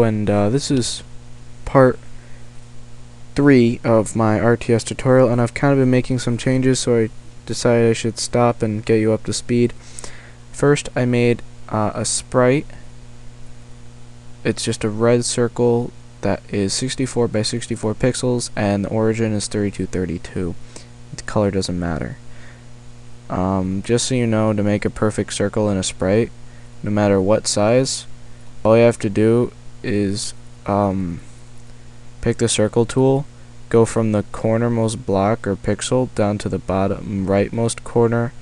And uh, this is part three of my RTS tutorial, and I've kind of been making some changes, so I decided I should stop and get you up to speed. First, I made uh, a sprite. It's just a red circle that is 64 by 64 pixels, and the origin is 3232. The color doesn't matter. Um, just so you know, to make a perfect circle in a sprite, no matter what size, all you have to do is um, pick the circle tool, go from the cornermost block or pixel down to the bottom rightmost corner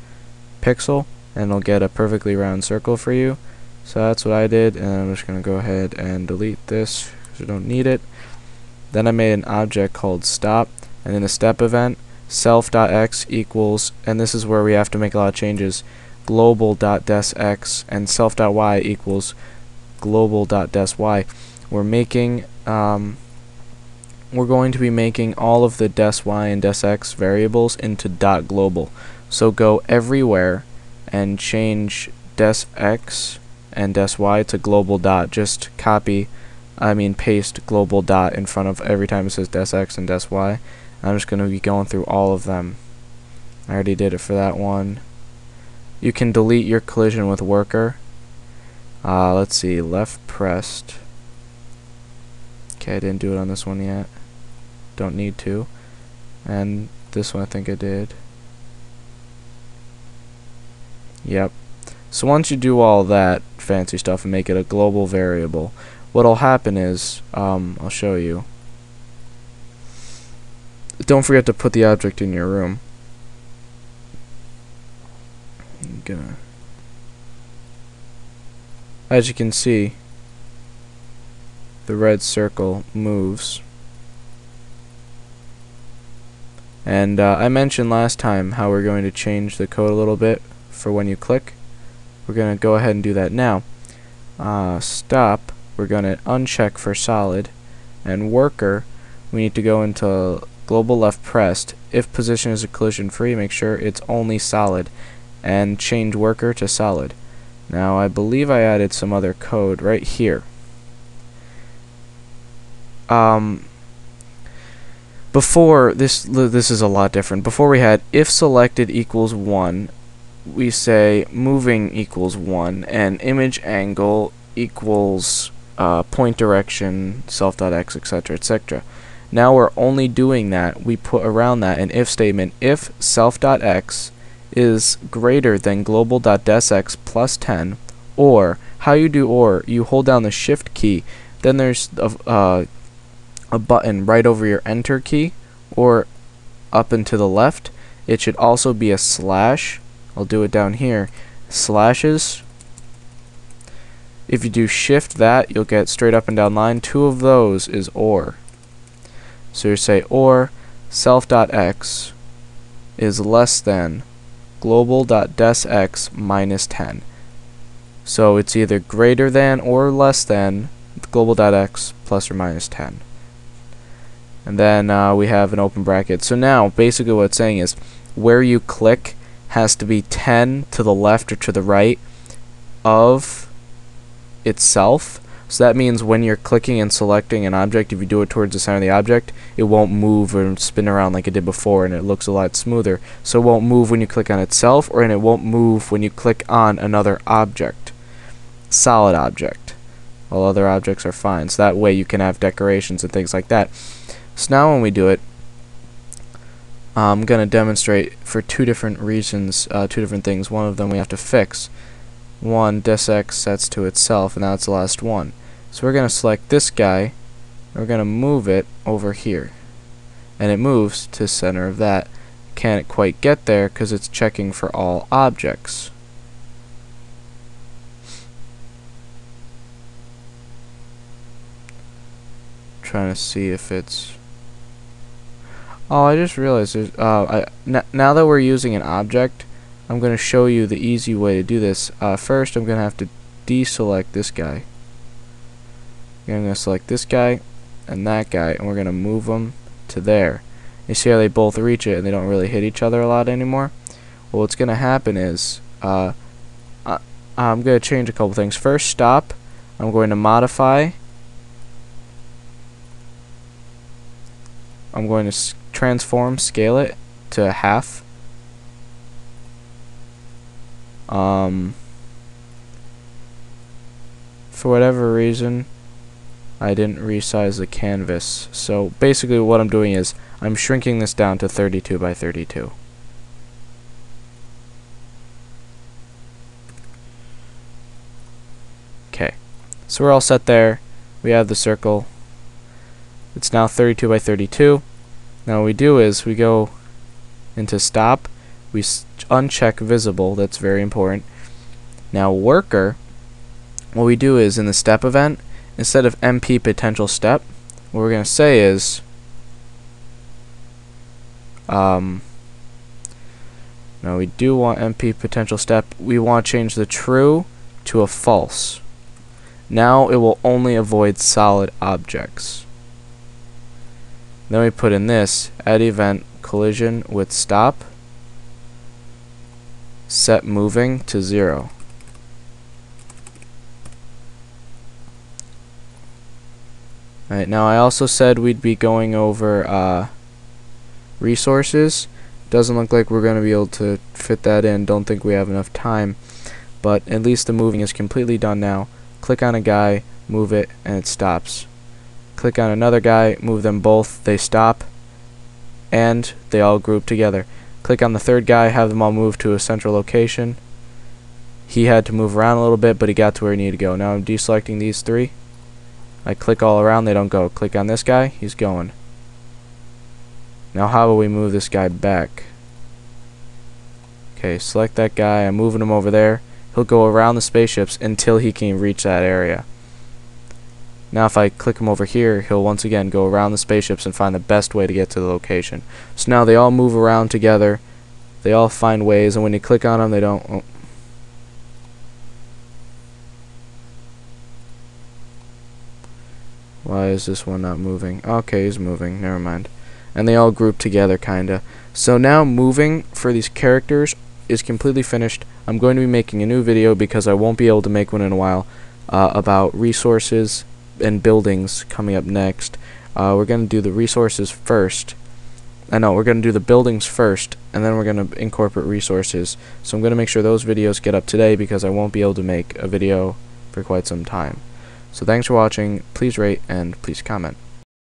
pixel, and it'll get a perfectly round circle for you. So that's what I did, and I'm just going to go ahead and delete this because I don't need it. Then I made an object called stop, and in a step event, self.x equals, and this is where we have to make a lot of changes, global.desx, and self.y equals global.desy. We're making, um, we're going to be making all of the desy and desx variables into dot global. So go everywhere and change desx and desy to global dot. Just copy, I mean paste global dot in front of every time it says desx and desy. I'm just going to be going through all of them. I already did it for that one. You can delete your collision with worker. Uh, let's see, left pressed. Okay, I didn't do it on this one yet. Don't need to. And this one I think I did. Yep. So once you do all that fancy stuff and make it a global variable, what'll happen is, um, I'll show you. Don't forget to put the object in your room. I'm gonna as you can see, the red circle moves. And uh, I mentioned last time how we're going to change the code a little bit for when you click. We're going to go ahead and do that now. Uh, stop, we're going to uncheck for solid. And worker, we need to go into global left pressed. If position is a collision free, make sure it's only solid. And change worker to solid. Now I believe I added some other code right here. Um, before this this is a lot different. Before we had if selected equals 1, we say moving equals 1 and image angle equals uh, point direction self.x etc etc. Now we're only doing that. We put around that an if statement if self.x is greater than global.desx plus 10 or how you do or you hold down the shift key then there's a, uh, a button right over your enter key or up and to the left. It should also be a slash. I'll do it down here. Slashes. If you do shift that you'll get straight up and down line. Two of those is or. So you say or self.x is less than global.desx minus 10. So it's either greater than or less than global.x plus or minus 10. And then uh, we have an open bracket. So now, basically what it's saying is, where you click has to be 10 to the left or to the right of itself so that means when you're clicking and selecting an object, if you do it towards the center of the object, it won't move or spin around like it did before and it looks a lot smoother. So it won't move when you click on itself or and it won't move when you click on another object. Solid object. All other objects are fine. So that way you can have decorations and things like that. So now when we do it, I'm going to demonstrate for two different reasons, uh, two different things. One of them we have to fix. One, desx sets to itself, and that's the last one. So we're going to select this guy. We're going to move it over here. And it moves to center of that. Can't quite get there because it's checking for all objects. Trying to see if it's... Oh, I just realized there's... Uh, I, now that we're using an object, I'm going to show you the easy way to do this. Uh, first, I'm going to have to deselect this guy. I'm going to select this guy and that guy, and we're going to move them to there. You see how they both reach it and they don't really hit each other a lot anymore? Well, what's going to happen is uh, I, I'm going to change a couple things. First, stop. I'm going to modify. I'm going to transform, scale it to half. Um, for whatever reason, I didn't resize the canvas. So basically what I'm doing is I'm shrinking this down to 32 by 32. Okay, so we're all set there. We have the circle. It's now 32 by 32. Now what we do is we go into stop, we uncheck visible, that's very important. Now worker, what we do is in the step event, instead of MP potential step, what we're going to say is um, now we do want MP potential step. We want to change the true to a false. Now it will only avoid solid objects. Then we put in this add event collision with stop set moving to zero. Alright, now I also said we'd be going over uh, resources. Doesn't look like we're going to be able to fit that in. Don't think we have enough time. But at least the moving is completely done now. Click on a guy, move it, and it stops. Click on another guy, move them both, they stop, and they all group together. Click on the third guy, have them all move to a central location. He had to move around a little bit, but he got to where he needed to go. Now I'm deselecting these three. I click all around, they don't go. Click on this guy, he's going. Now how will we move this guy back? Okay, select that guy, I'm moving him over there. He'll go around the spaceships until he can reach that area. Now if I click him over here, he'll once again go around the spaceships and find the best way to get to the location. So now they all move around together. They all find ways, and when you click on them, they don't... Oh. Why is this one not moving? Okay, he's moving. Never mind. And they all group together, kinda. So now moving for these characters is completely finished. I'm going to be making a new video because I won't be able to make one in a while uh, about resources and buildings coming up next. Uh, we're going to do the resources first. I know, we're going to do the buildings first, and then we're going to incorporate resources. So I'm going to make sure those videos get up today because I won't be able to make a video for quite some time. So thanks for watching, please rate, and please comment.